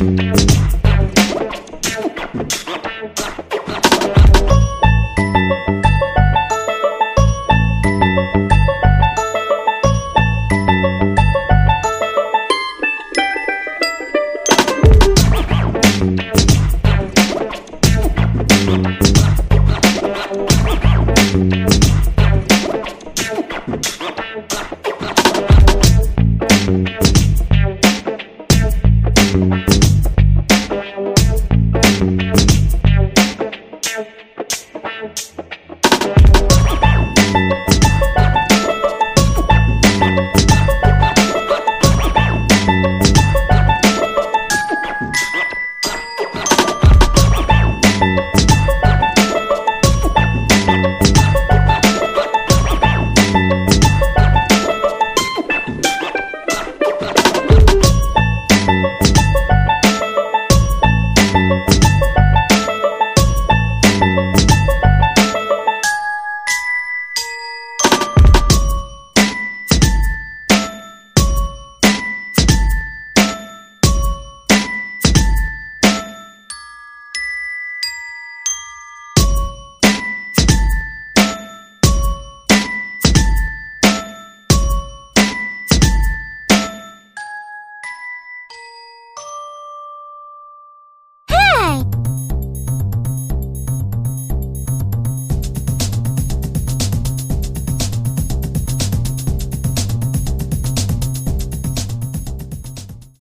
Música